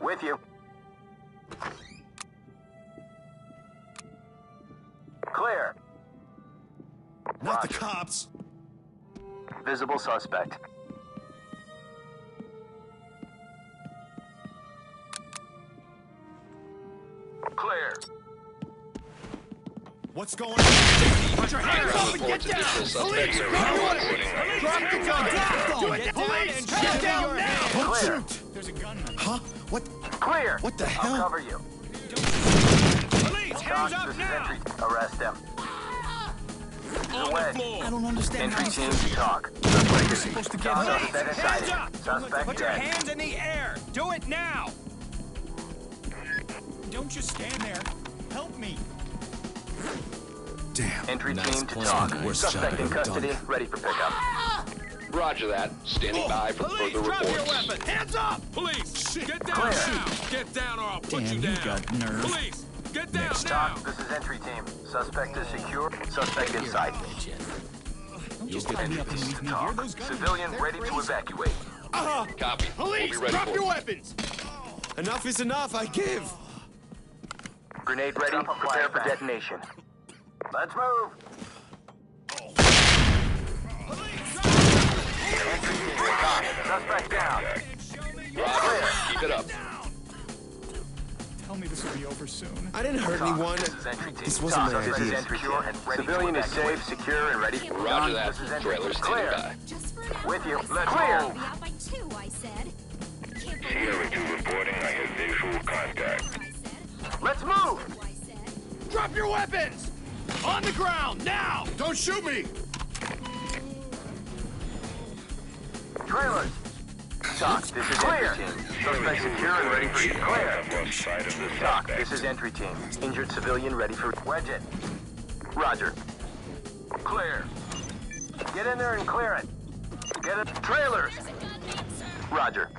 With you. Clear. Not the cops. Visible suspect. Clear. What's going on? Put your hands up and get down! Police! Drop the gun! Do it! Police! Get down now! Don't shoot! There's a gunman. Huh? What? Clear. What the hell? I'll hell? cover you. Police! Hands Doc, up this now! entry. Arrest him. On the floor! I don't understand how Entry team to talk. Suspect is supposed to get Doc, up. suspect Hands up! Suspect Put your dead. hands in the air! Do it now! Don't just stand there. Help me. Damn. Entry Nice team to talk. Worst job Suspect in custody, done. ready for pickup. Roger that. Standing by for Police! further Drop your reports. weapon! Hands up! Police, get down Clear. now! Get down or I'll put Damn, you you down! got nerve. Police, get down now! Talk, this is entry team. Suspect is secure. Suspect inside. Don't just tie me up and leave me here. Those guns. Civilian they're ready to crazy. evacuate. Uh-huh. Copy. Police! We'll Drop your weapons! Enough is enough. I give. Grenade ready. Prepare for detonation. Let's move. Entry team to talk. Suspect down. Roger. Keep it up. Tell me this will be over soon. I didn't hurt anyone. This is entry team. This wasn't my Talk, This is idea. entry secure and ready Civilian is safe, secure, and ready. Roger that. This is entry. Trailer Clear. standing by. Just for now. With you. Let's Clear. move. Out by two, I said. Can't believe Sierra 2 reporting. I have visual contact. Let's move. Drop your weapons! On the ground, now! Don't shoot me. Trailers. Talk, this is entry team. Suspect secure and ready for clear. I've lost sight of the Talk, suspect. this is entry team. Injured civilian ready for wedge it. Roger. Clear. Get in there and clear it. Get it. Trailers. Roger.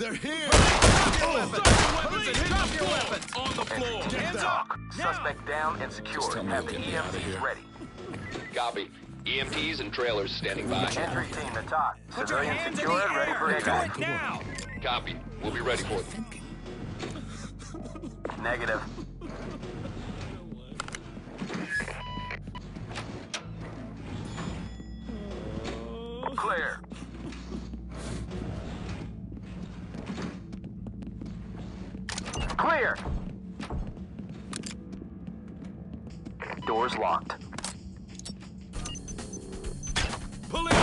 They're here. Drop your weapons and hit the floor! On the floor! Hands up. Suspect down and secure. Have the get me out of EMTs ready. Copy. EMTs and trailers standing by. Entry team to talk. Put your Civilian hands in the and ready air! for Do it now! Copy. We'll be ready for it. Negative. Clear. Clear. Doors locked. Police!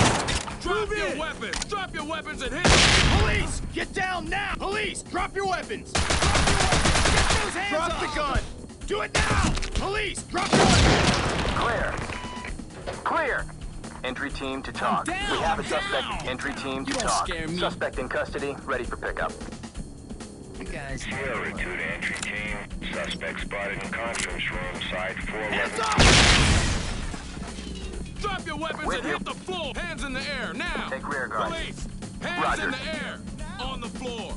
Drop your weapons! Drop your weapons and hit Police! Get down now! Police! Drop your weapons! Drop your weapons! Get those hands Drop the gun! Do it now! Police! Drop your weapons! Clear. Clear. Entry team to talk. down, we have a I'm suspect. Entry team to talk. Suspect in custody, ready for pickup. You guys. Sierra 2 to entry team. Suspect spotted in conference room. Side Hands 411. up! Drop your weapons With and you. hit the floor! Hands in the air, now! Take rear guard. Police! Hands Roger. in the air! On the floor!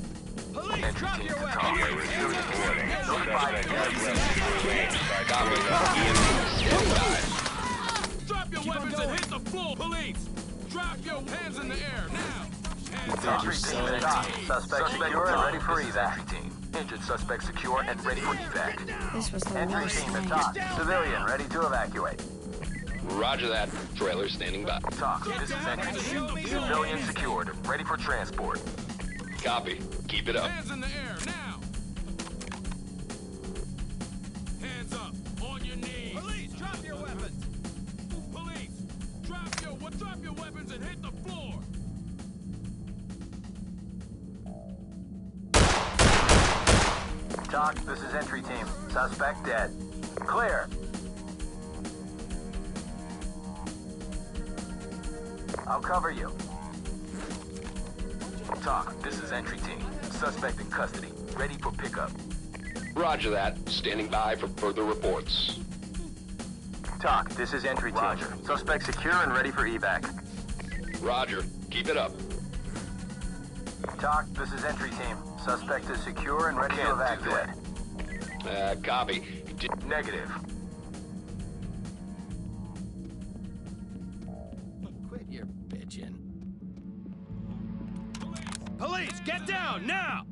Police! Entry Drop your weapons! Sierra 2 reporting. Suspect has left sewer lane. Side 411. EMTs standing by. Drop your weapons and hit the floor! Police! Drop your hands in the air, now! Hands up! Entry team to talk. Suspect secure and ready for evac. team. Injured suspect secure and ready for evac. This was the Entry worst team to night. talk. Civilian ready to evacuate. Roger that. Trailer standing by. Talk. This is entry team. Civilian secured. Ready for transport. Copy. Keep it up. Hands in the air, now! Hands up! On your knees! Police! Drop your weapons! Police! Drop your, we- drop your weapons and hit the floor! Talk. This is entry team. Suspect dead. Clear. I'll cover you. Talk. This is entry team. Suspect in custody. Ready for pickup. Roger that. Standing by for further reports. Talk. This is entry team. Roger. Suspect secure and ready for evac. Roger. Keep it up. Talk. This is entry team. Suspect is secure and ready to evacuate. Uh, copy. D- Negative. Quit your bitching. Police, get down now!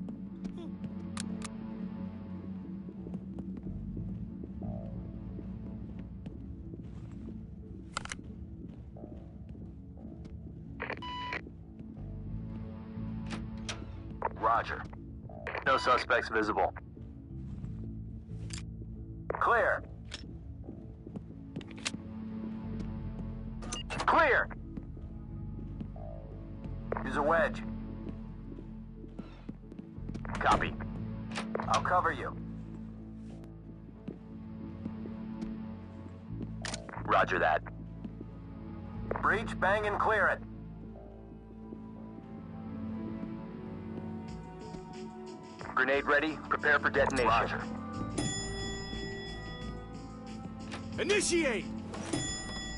Roger. No suspects visible. Clear. Clear. Use a wedge. Copy. I'll cover you. Roger that. Breach, bang, and clear it. Grenade ready. Prepare for detonation. Roger. Initiate!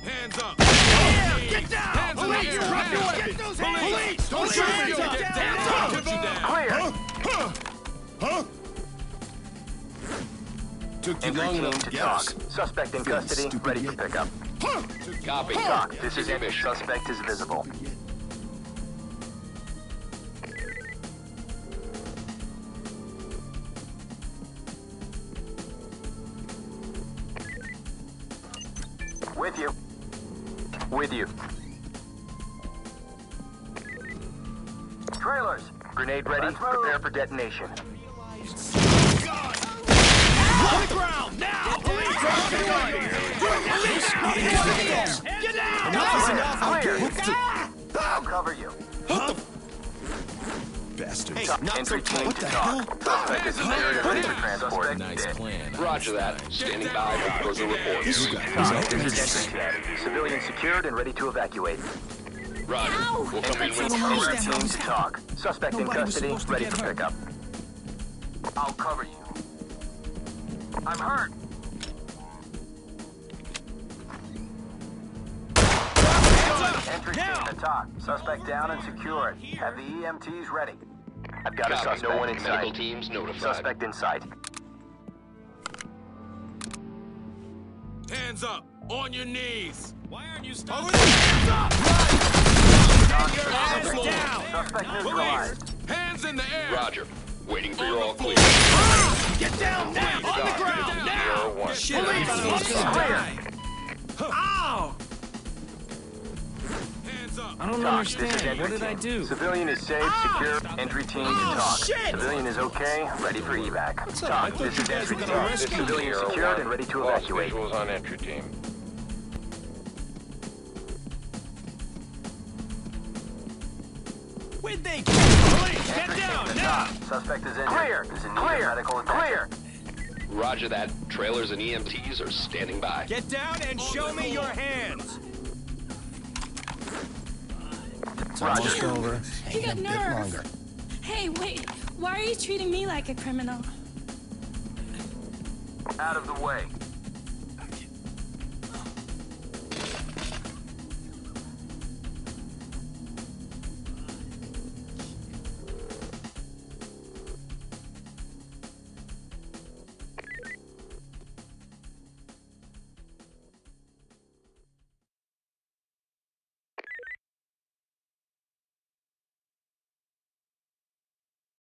Hands up. Get down! Hands in the Police, air drop now. your weapons! Get those hands! Police, don't Police, shoot hands me! up. Get Hands down! up. Put you down. Clear. Took you Entry long team enough to to talk. guess. Suspect in custody. stupid Ready for yet. pickup. Copy. Talk. This is Busy entry. mission. Suspect is visible. With you. With you. Trailers. Grenade ready. Prepare for detonation. On the ground, now! Police, drop your weapons! Get down! Enough is enough. Clear. I'll cover you. Bastards? Hey, Not so entry What the talk. hell? Suspect is secured and ready transport. Oh, Nice plan. Roger that. Standing by for further reports. You guys Talk. are This is entry team. Civilian secured and ready to evacuate. Roger. We'll come in with team, cover. team to talk. Suspect in custody, ready for pickup. I'll cover you. I'm hurt. Entry team to talk. Suspect down and secured. Have the EMTs ready. I've got a Copy. suspect. No one in Medical sight. teams notified. Suspect in sight. Hands up. On your knees. Why aren't you stopping? Ass Hands down! Suspect Police. neutralized. Hands in the air. Roger. Waiting for your all clear. Ah! Get down now! On the ground, now! Zero one. Shit, Police, I thought I was police, gonna clear. I don't Talk. This is understand. entry What did I team. do? Civilian is safe, ah! secure. Entry team to oh, talk. shit. Civilian is okay, ready for evac. up? Talk. This is entry team. gonna rescue me. Civilian Zero secured and ready to Lost evacuate. visuals on entry team. Where'd they go? Police, get down to now! Suspect is injured. Clear. Is in need of medical attention. Clear. Roger that. Trailers and EMTs are standing by. Get down and show me your hands! It's almost over. You got Hang a bit nerve. longer. Hey, wait. Why are you treating me like a criminal? Out of the way.